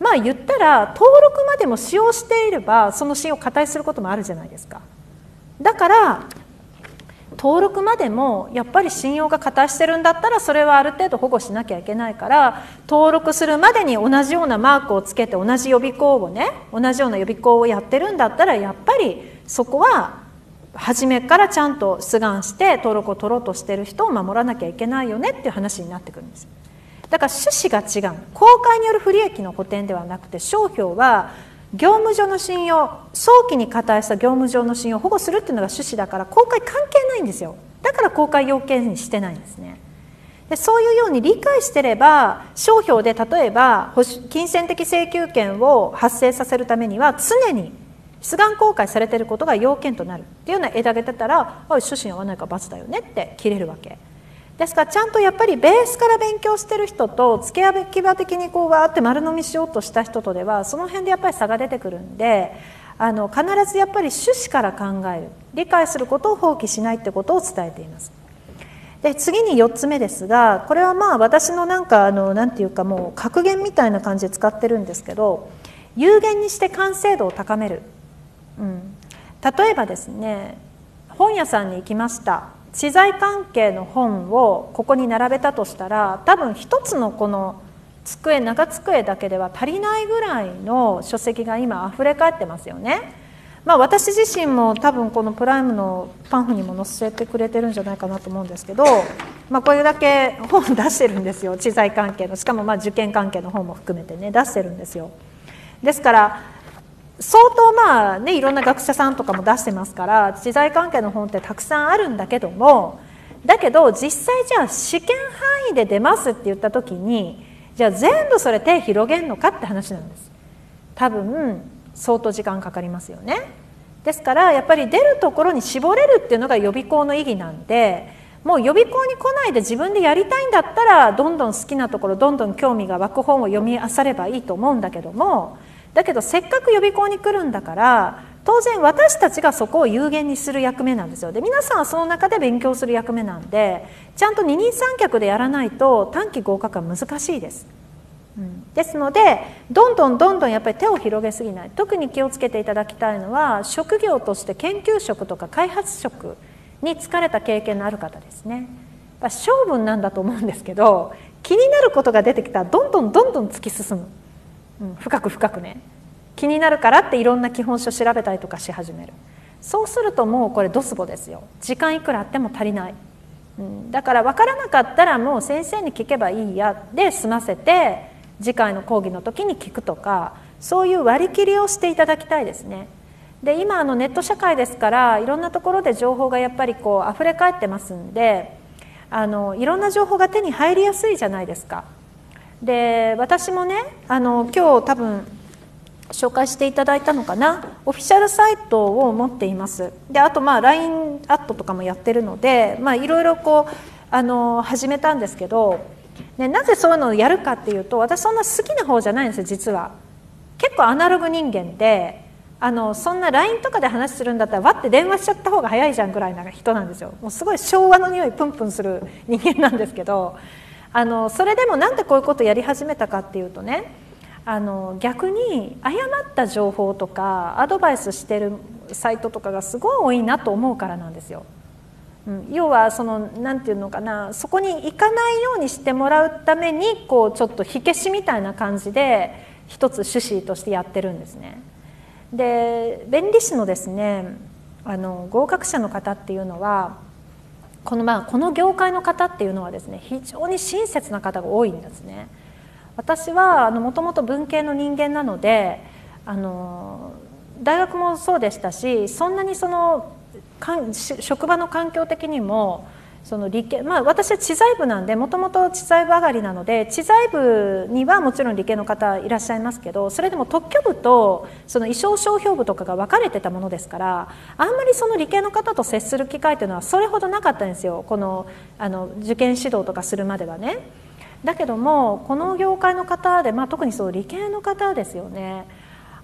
S1: まあ言ったら登録までも使用していればその信用を加することもあるじゃないですか。だから登録までもやっぱり信用が加してるんだったらそれはある程度保護しなきゃいけないから登録するまでに同じようなマークをつけて同じ予備校をね同じような予備校をやってるんだったらやっぱりそこは初めからちゃんと出願して登録を取ろうとしてる人を守らなきゃいけないよねっていう話になってくるんです。だから趣旨が違う。公開による不利益の補填ではなくて商標は業務上の信用早期に加担した業務上の信用を保護するっていうのが趣旨だから公開関係ないんですよ。だから公開要件にしてないんですね。でそういうように理解してれば商標で例えば金銭的請求権を発生させるためには常に出願公開されていることが要件となる。っていうような枝が出たら「おい趣旨に合わないから罰だよね」って切れるわけ。ですからちゃんとやっぱりベースから勉強してる人と付け焼き場的にこうわーって丸飲みしようとした人とではその辺でやっぱり差が出てくるんであの必ずやっぱり趣旨から考える。理解することを放棄しないってことを伝えています。で次に4つ目ですがこれはまあ私のなんかあのなんていうかもう格言みたいな感じで使ってるんですけど有限にして完成度を高める。うん、例えばですね本屋さんに行きました。知財関係の本をここに並べたとしたら多分一つのこの机長机だけでは足りないぐらいの書籍が今あふれ返ってますよね。まあ、私自身も多分このプライムのパンフにも載せてくれてるんじゃないかなと思うんですけどまあ、これだけ本出してるんですよ。知財関係の。しかもまあ受験関係の本も含めてね出してるんですよ。ですから相当まあねいろんな学者さんとかも出してますから知財関係の本ってたくさんあるんだけどもだけど実際じゃあ試験範囲で出ますって言った時にじゃあ全部それ手広げんのかって話なんです。多分相当時間かかりますよね。ですからやっぱり出るところに絞れるっていうのが予備校の意義なんでもう予備校に来ないで自分でやりたいんだったらどんどん好きなところどんどん興味が湧く本を読み漁ればいいと思うんだけどもだけどせっかく予備校に来るんだから当然私たちがそこを有限にする役目なんですよ。で皆さんはその中で勉強する役目なんでちゃんと二人三脚でやらないと短期合格は難しいです。うん、ですのでどんどんどんどんやっぱり手を広げすぎない。特に気をつけていただきたいのは職業として研究職とか開発職に疲れた経験のある方ですね。勝負なんだと思うんですけど気になることが出てきたらどんどんどんどん突き進む、うん、深く深くね。気になるからっていろんな基本書調べたりとかし始める。そうするともうこれドスボですよ。時間いくらあっても足りない、うん、だから分からなかったらもう先生に聞けばいいや。で済ませて次回の講義の時に聞くとかそういう割り切りをしていただきたいですね。で今あのネット社会ですからいろんなところで情報がやっぱりこう溢れ返ってますんであのいろんな情報が手に入りやすいじゃないですか。で私もねあの今日多分紹介していただいたのかな？オフィシャルサイトを持っています。であとまあ LINE アットとかもやってるのでいろいろこうあの始めたんですけど、ね、なぜそういうのをやるかっていうと私そんな好きな方じゃないんですよ実は。結構アナログ人間であのそんな LINE とかで話するんだったらわって電話しちゃった方が早いじゃんぐらいな人なんですよ。もうすごい昭和の匂いプンプンする人間なんですけどあのそれでもなんでこういうことやり始めたかっていうとねあの逆に誤った情報とかアドバイスしてるサイトとかがすごい多いなと思うからなんですよ。うん、要はその何て言うのかなそこに行かないようにしてもらうためにこうちょっと火消しみたいな感じで一つ趣旨としてやってるんですね。で弁理士のですねあの合格者の方っていうのはこの,、まあ、この業界の方っていうのはですね非常に親切な方が多いんですね。私はもともと文系の人間なのであの大学もそうでしたしそんなにその職場の環境的にもその理系まあ私は知財部なんでもともと知財部上がりなので知財部にはもちろん理系の方いらっしゃいますけどそれでも特許部とその衣装商標部とかが分かれてたものですからあんまりその理系の方と接する機会というのはそれほどなかったんですよこのあの受験指導とかするまではね。だけどもこの業界の方で、まあ、特にそう理系の方ですよね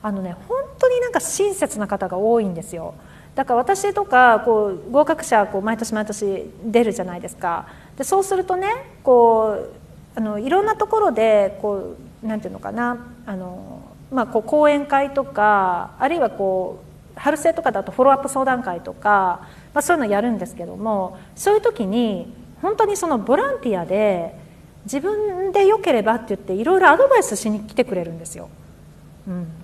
S1: あのね本当になんか親切な方が多いんですよ。だから私とかこう合格者こう毎年毎年出るじゃないですかでそうするとねこうあのいろんなところでこうなんていうのかなあの、まあ、こう講演会とかあるいはこう春生とかだとフォローアップ相談会とか、まあ、そういうのやるんですけどもそういう時に本当にそのボランティアで自分でよければって言っていろいろアドバイスしに来てくれるんですよ。うん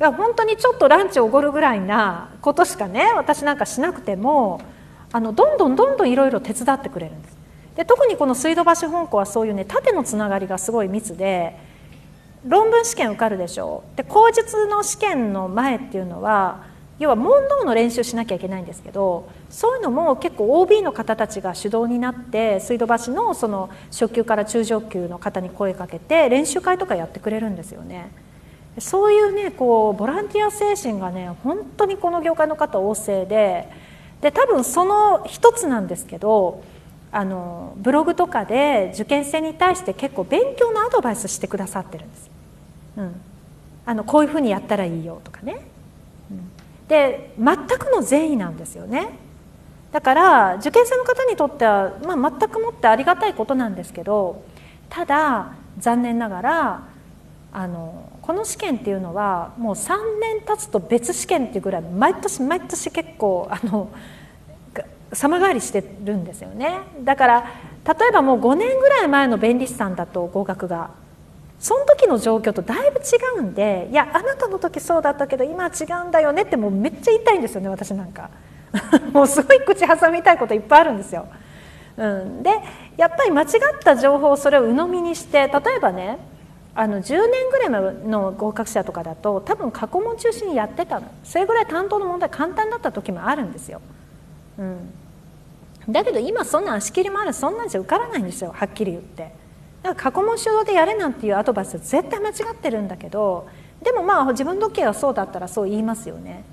S1: だから本当にちょっとランチおごるぐらいなことしかね私なんかしなくてもあのどんどんどんどんいろいろ手伝ってくれるんですで特にこの水道橋本校はそういうね縦のつながりがすごい密で論文試験受かるでしょうで口述の試験の前っていうのは要は問答の練習しなきゃいけないんですけどそういうのも結構 OB の方たちが主導になって水道橋のその初級から中上級の方に声かけて練習会とかやってくれるんですよね。そういうねこうボランティア精神がね本当にこの業界の方旺盛でで多分その一つなんですけどあのブログとかで受験生に対して結構勉強のアドバイスしてくださってるんです。うん、あのこういうふうにやったらいいよとかね。うん、で全くの善意なんですよね。だから受験生の方にとっては、まあ、全くもってありがたいことなんですけどただ残念ながらあのこの試験っていうのはもう3年経つと別試験っていうぐらい毎年毎年結構あの様変わりしてるんですよね。だから例えばもう5年ぐらい前の弁理士さんだと合格が。その時の状況とだいぶ違うんでいやあなたの時そうだったけど今は違うんだよねってもうめっちゃ言いたいんですよね私なんか。もうすごい口挟みたいこといっぱいあるんですよ。うん、でやっぱり間違った情報をそれを鵜呑みにして例えばねあの10年ぐらいの合格者とかだと多分過去問中心にやってたのそれぐらい担当の問題簡単だった時もあるんですよ。うん、だけど今そんな足切りもあるそんなんじゃ受からないんですよはっきり言って。だから過去問集導でやれなんていうアドバイスは絶対間違ってるんだけどでもまあ自分の時はそうだったらそう言いますよね。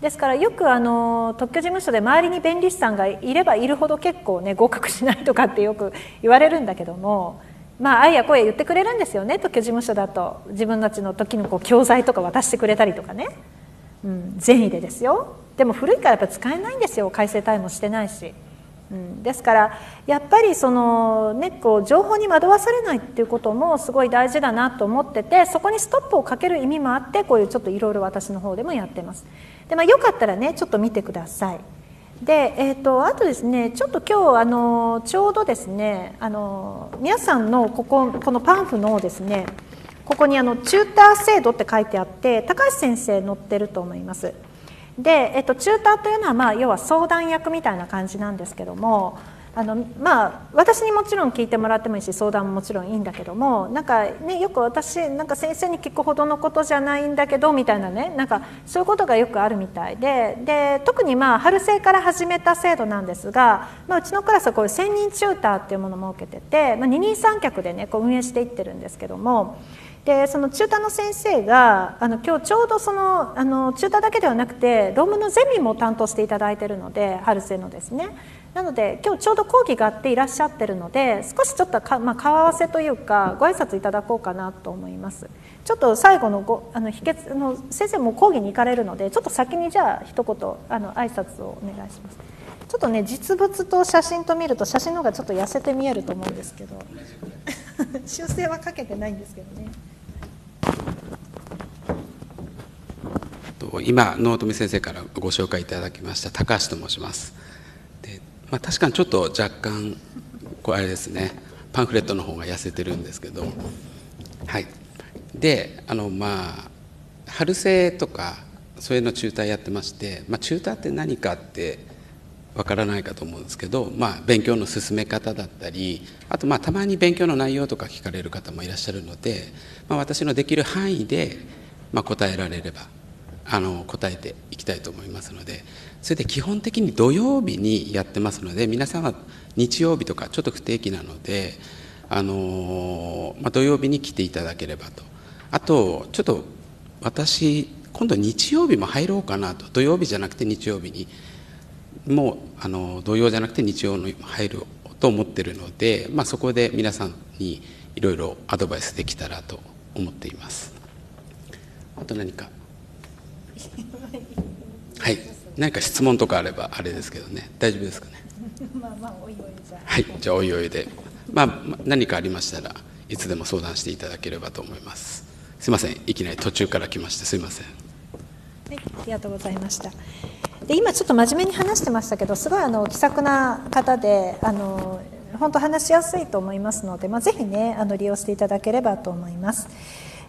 S1: ですからよくあの特許事務所で周りに弁理士さんがいればいるほど結構ね合格しないとかってよく言われるんだけどもまああいや声言ってくれるんですよね特許事務所だと自分たちの時のこう教材とか渡してくれたりとかね、うん、善意でですよでも古いからやっぱ使えないんですよ改正タイムしてないし。うん、ですからやっぱりその、ね、こう情報に惑わされないっていうこともすごい大事だなと思っててそこにストップをかける意味もあってこういうちょっといろいろ私の方でもやってます。でまあ、よかったらねちょっと見てください。で、えーと、あとですねちょっと今日あのちょうどですねあの皆さんのこここのパンフのですねここにあのチューター制度って書いてあって高橋先生載ってると思います。で、えっと、チューターというのは、まあ、要は相談役みたいな感じなんですけどもあのまあ、私にもちろん聞いてもらってもいいし相談ももちろんいいんだけどもなんか、ね、よく私なんか先生に聞くほどのことじゃないんだけどみたいなねなんかそういうことがよくあるみたいでで特にまあ春生から始めた制度なんですが、まあ、うちのクラスはこういう専任チューターっていうものを設けてて、まあ、二人三脚でねこう運営していってるんですけども。でその中途の先生があの今日ちょうどそのあの中途だけではなくて論文のゼミも担当していただいてるので春生のですねなので今日ちょうど講義があっていらっしゃってるので少しちょっとか、まあ、顔合わせというかご挨拶いただこうかなと思います。ちょっと最後のごあの秘訣の先生も講義に行かれるのでちょっと先にじゃあ一言あの挨拶をお願いします。ちょっとね実物と写真と見ると写真の方がちょっと痩せて見えると思うんですけど。修正はかけてないんですけどね。
S2: 今納富先生からご紹介いただきました高橋と申します、まあ、確かにちょっと若干これあれですねパンフレットの方が痩せてるんですけど。はい。であのまあ春生とかそういうの中退やってまして、まあ、中退って何かってわからないかと思うんですけど、まあ、勉強の進め方だったりあとまあたまに勉強の内容とか聞かれる方もいらっしゃるので、まあ、私のできる範囲でまあ答えられればあの答えていきたいと思いますのでそれで基本的に土曜日にやってますので皆さんは日曜日とかちょっと不定期なので、あのまあ、土曜日に来ていただければと。あとちょっと私今度日曜日も入ろうかなと。土曜日じゃなくて日曜日に。もうあの土曜じゃなくて日曜に入ると思ってるので、まあ、そこで皆さんにいろいろアドバイスできたらと思っています。あと何か？はい。何か質問とかあればあれですけどね。大丈夫ですかね。まあまあおいおいじゃはい。じゃあおいおいで。まあ何かありましたらいつでも相談していただければと思います。すいません。いきなり途中から来ましてすいません。
S1: はい。ありがとうございました。で今ちょっと真面目に話してましたけどすごいあの気さくな方であの本当話しやすいと思いますので、まあ、ぜひねあの利用していただければと思います。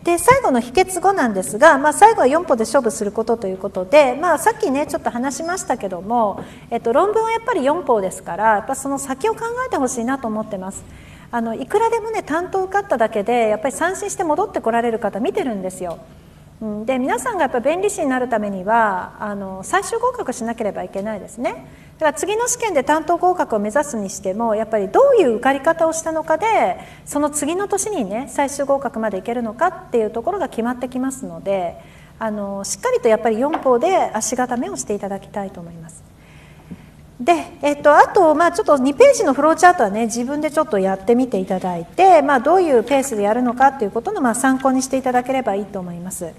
S1: で最後の秘訣後なんですが、まあ、最後は4歩で勝負することということで、まあ、さっきねちょっと話しましたけども、えっと、論文はやっぱり4歩ですからやっぱその先を考えてほしいなと思ってます。あのいくらでもね担当受かっただけでやっぱり三振して戻ってこられる方見てるんですよ。で皆さんがやっぱ弁理士になるためにはあの最終合格しなければいけないですねだから次の試験で担当合格を目指すにしてもやっぱりどういう受かり方をしたのかでその次の年にね最終合格までいけるのかっていうところが決まってきますのであのしっかりとやっぱり4法で足固めをしていただきたいと思います。で、えっと、あと、まあ、ちょっと2ページのフローチャートはね自分でちょっとやってみていただいて、まあ、どういうペースでやるのかっていうことの、まあ、参考にしていただければいいと思います。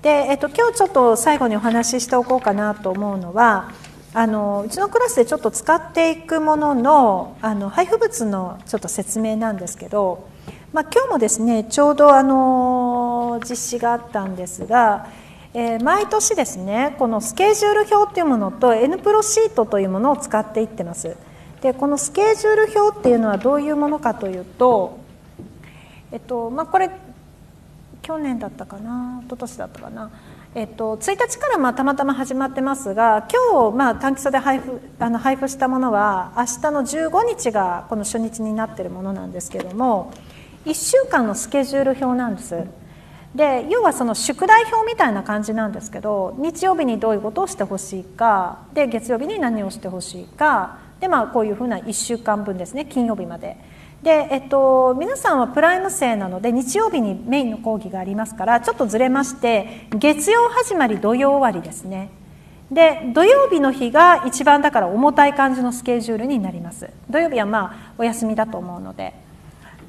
S1: で、えっと、今日ちょっと最後にお話ししておこうかなと思うのはあのうちのクラスでちょっと使っていくもののあの配布物のちょっと説明なんですけど、まあ、今日もですねちょうどあの実施があったんですがえー、毎年ですねこのスケジュール表っていうものと N プロシートというものを使っていってますでこのスケジュール表っていうのはどういうものかというとえっとまあこれ去年だったかな一昨年だったかなえっと、1日からまあたまたま始まってますが今日まあ短期差で配布あの配布したものは明日の15日がこの初日になっているものなんですけども1週間のスケジュール表なんです。で要はその宿題表みたいな感じなんですけど日曜日にどういうことをしてほしいかで月曜日に何をしてほしいかでまあこういうふうな1週間分ですね金曜日まで。で、えっと、皆さんはプライム生なので日曜日にメインの講義がありますからちょっとずれまして月曜始まり土曜終わりですね。で土曜日の日が一番だから重たい感じのスケジュールになります。土曜日はまあお休みだと思うので。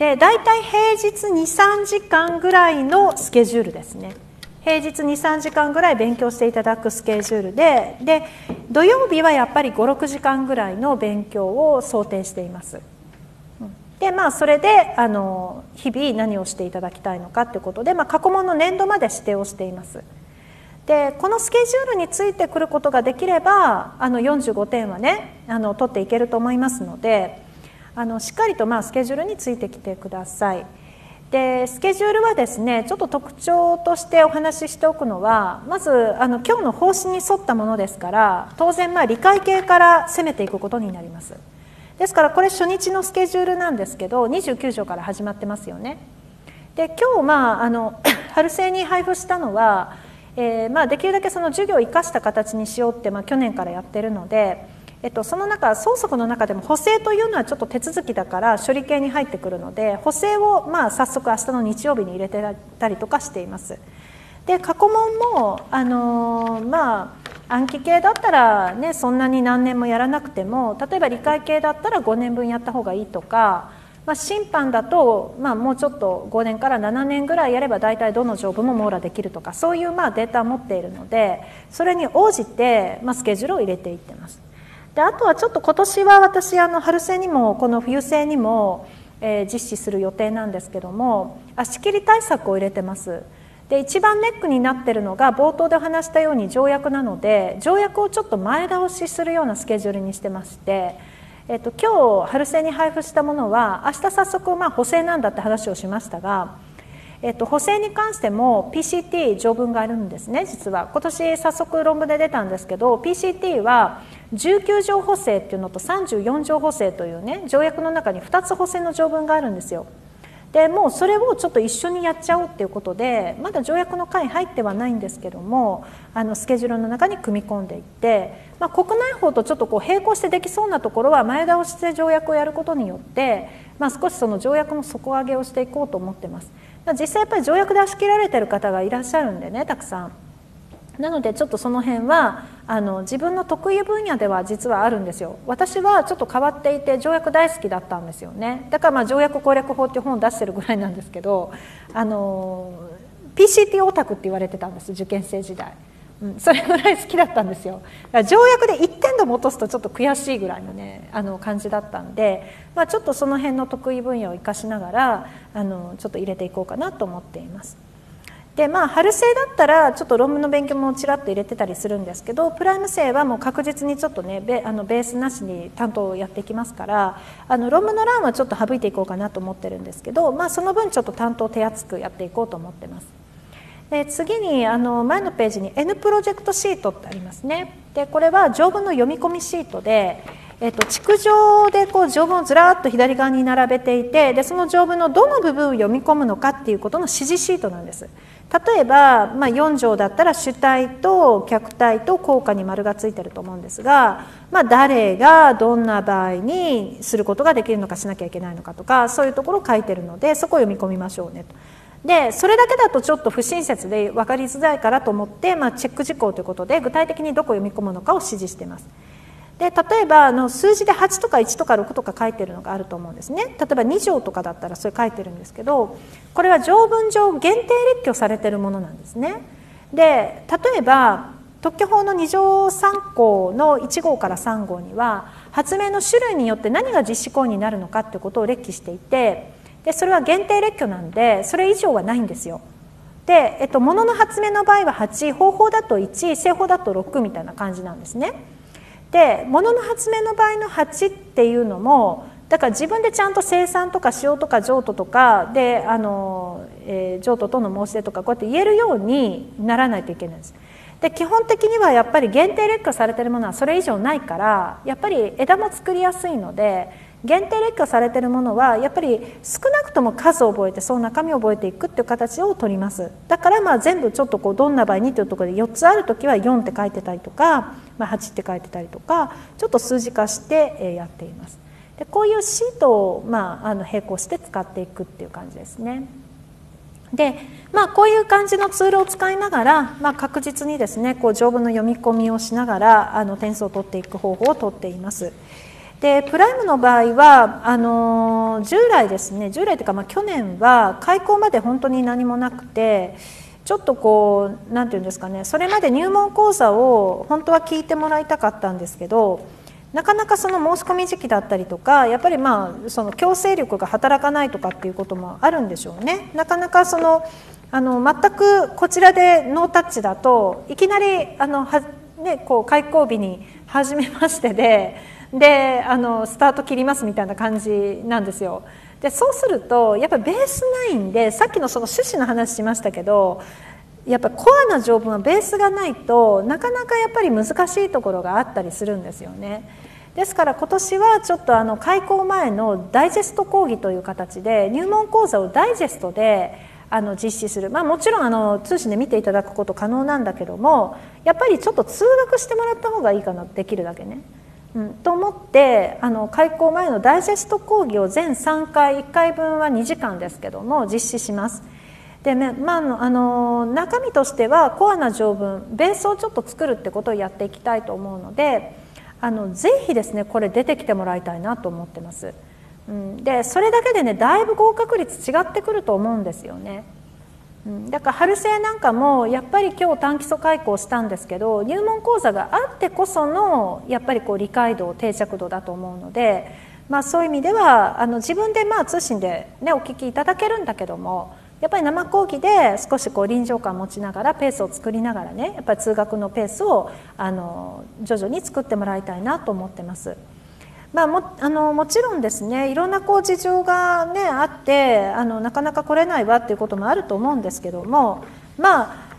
S1: で大体平日23時間ぐらいのスケジュールですね。平日23時間ぐらい勉強していただくスケジュールでで土曜日はやっぱり56時間ぐらいの勉強を想定しています。でまあそれであの日々何をしていただきたいのかということで、まあ、過去問の年度まで指定をしています。でこのスケジュールについてくることができればあの45点はねあの取っていけると思いますのであのしっかりとまあスケジュールについてきてくださいでスケジュールはですねちょっと特徴としてお話ししておくのはまずあの今日の方針に沿ったものですから当然まあ理解系から攻めていくことになりますですからこれ初日のスケジュールなんですけど29条から始まってますよね。で今日まああの 春生に配布したのは、えー、まあできるだけその授業を生かした形にしようって、まあ、去年からやってるので、えっと、その中相続の中でも補正というのはちょっと手続きだから処理系に入ってくるので補正をまあ早速明日の日曜日に入れてたりとかしています。で過去問もあのー、まあ暗記系だったら、ね、そんなに何年もやらなくても例えば理解系だったら5年分やった方がいいとか、まあ、審判だと、まあ、もうちょっと5年から7年ぐらいやれば大体どの条文も網羅できるとかそういうまあデータを持っているのでそれに応じて、まあ、スケジュールを入れていってます。であとはちょっと今年は私あの春生にもこの冬生にも、えー、実施する予定なんですけども足切り対策を入れてます。で一番ネックになってるのが冒頭で話したように条約なので条約をちょっと前倒しするようなスケジュールにしてまして、えっと、今日春生に配布したものは明日早速まあ補正なんだって話をしましたが、えっと、補正に関しても PCT 条文があるんですね実は今年早速論文で出たんですけど PCT は19条補正っていうのと34条補正というね条約の中に2つ補正の条文があるんですよ。でもうそれをちょっと一緒にやっちゃおうっていうことでまだ条約の会入ってはないんですけどもあのスケジュールの中に組み込んでいって、まあ、国内法とちょっとこう並行してできそうなところは前倒しで条約をやることによって、まあ、少しその条約の底上げをしていこうと思ってます。実際やっぱり条約で仕切られてる方がいらっしゃるんでねたくさん。なのでちょっとその辺はあの自分の得意分野では実はあるんですよ。私はちょっと変わっていて条約大好きだったんですよね。だからまあ条約攻略法っていう本を出してるぐらいなんですけどあの PCT オタクって言われてたんです受験生時代、うん、それぐらい好きだったんですよ条約で1点でも落とすとちょっと悔しいぐらいのねあの感じだったんで、まあ、ちょっとその辺の得意分野を生かしながらあのちょっと入れていこうかなと思っています。でまあ春生だったらちょっと論文の勉強もちらっと入れてたりするんですけどプライム生はもう確実にちょっとねベあのベースなしに担当をやっていきますからあの論文の欄はちょっと省いていこうかなと思ってるんですけど、まあ、その分ちょっと担当手厚くやっていこうと思ってます。で次にあの前のページに N プロジェクトシートってありますね。でこれは条文の読み込みシートでえっと、築上でこう条文をずらっと左側に並べていてでその条文のどの部分を読み込むのかっていうことの指示シートなんです。例えば、まあ、4条だったら主体と客体と効果に丸がついてると思うんですが、まあ、誰がどんな場合にすることができるのかしなきゃいけないのかとかそういうところを書いてるのでそこを読み込みましょうねと。でそれだけだとちょっと不親切で分かりづらいからと思って、まあ、チェック事項ということで具体的にどこを読み込むのかを指示しています。で例えばあの数字で8とか1とか6とか書いてるのがあると思うんですね例えば2条とかだったらそれ書いてるんですけどこれは条文上限定列挙されてるものなんですねで例えば特許法の2条3項の1号から3号には発明の種類によって何が実施行為になるのかってことを列記していてでそれは限定列挙なんでそれ以上はないんですよで、えっと、物の発明の場合は8方法だと1製法だと6みたいな感じなんですねで物の発明の場合の8っていうのもだから自分でちゃんと生産とか使用とか譲渡とかであのえー、譲渡との申し出とかこうやって言えるようにならないといけないんです。で基本的にはやっぱり限定劣化されてるものはそれ以上ないからやっぱり枝も作りやすいので限定劣化されてるものはやっぱり少なくとも数を覚えてその中身を覚えていくっていう形を取りますだからまあ全部ちょっとこうどんな場合にというところで4つある時は4って書いてたりとか、まあ、8って書いてたりとかちょっと数字化してやっていますでこういうシートを、まあ、あの並行して使っていくっていう感じですね。でまあ、こういう感じのツールを使いながら、まあ、確実にですねこう条文の読み込みをしながらあの点数を取っていく方法をとっています。でプライムの場合はあの従来ですね従来というか、まあ、去年は開校まで本当に何もなくてちょっとこう何て言うんですかねそれまで入門講座を本当は聞いてもらいたかったんですけどなかなかその申し込み時期だったりとかやっぱりまあその強制力が働かないとかっていうこともあるんでしょうね。なかなかそのあの全くこちらでノータッチだといきなりあのは、ね、こう開講日に初めましてでであのスタート切りますみたいな感じなんですよ。でそうするとやっぱりベースないんでさっきのその趣旨の話しましたけどやっぱコアな条文はベースがないとなかなかやっぱり難しいところがあったりするんですよね。ですから今年はちょっとあの開校前のダイジェスト講義という形で入門講座をダイジェストであの実施する、まあ、もちろんあの通信で見ていただくこと可能なんだけどもやっぱりちょっと通学してもらった方がいいかなできるだけね。うん、と思ってあの開校前のダイジェスト講義を全3回1回分は2時間ですけども実施します。でまあ、あの中身としてはコアな条文ベースをちょっと作るってことをやっていきたいと思うのであのぜひですねこれ出てきてもらいたいなと思ってます。うん、でそれだけでねだいぶ合格率違ってくると思うんですよね。うん、だから春生なんかもやっぱり今日短基礎開講したんですけど入門講座があってこそのやっぱりこう理解度定着度だと思うので、まあ、そういう意味ではあの自分でまあ通信で、ね、お聞きいただけるんだけどもやっぱり生講義で少しこう臨場感を持ちながらペースを作りながらねやっぱり通学のペースをあの徐々に作ってもらいたいなと思ってます。まあ、もあのもちろんですねいろんなこう事情が、ね、あってあのなかなか来れないわっていうこともあると思うんですけどもまあ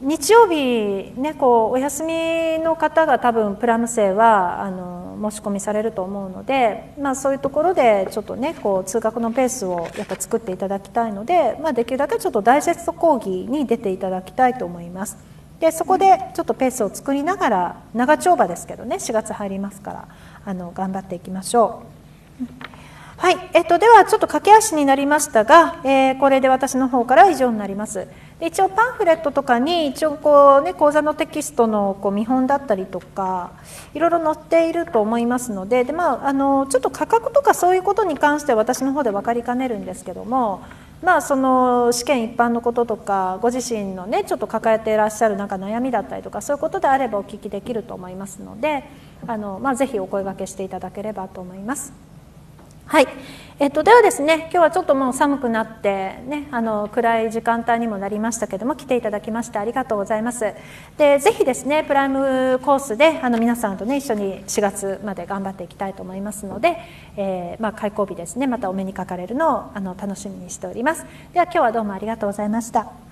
S1: 日曜日、ね、こうお休みの方が多分プラム生はあの申し込みされると思うので、まあ、そういうところでちょっとねこう通学のペースをやっぱ作っていただきたいので、まあ、できるだけちょっとダイジェスト講義に出ていただきたいと思います。でそこでちょっとペースを作りながら長丁場ですけどね4月入りますからあの頑張っていきましょう。はい、えっと、ではちょっと駆け足になりましたが、えー、これで私の方から以上になります。で一応パンフレットとかに一応こう、ね、講座のテキストのこう見本だったりとかいろいろ載っていると思いますのでで、まあ、あのちょっと価格とかそういうことに関しては私の方で分かりかねるんですけども、まあ、その試験一般のこととかご自身の、ね、ちょっと抱えていらっしゃるなんか悩みだったりとかそういうことであればお聞きできると思いますのであの、まあ、ぜひお声がけしていただければと思います。はい、えっと、ではですね今日はちょっともう寒くなって、ね、あの暗い時間帯にもなりましたけども来ていただきましてありがとうございます。でぜひですねプライムコースであの皆さんとね一緒に4月まで頑張っていきたいと思いますので、えー、まあ、開講日ですねまたお目にかかれるのをあの楽しみにしております。では今日はどうもありがとうございました。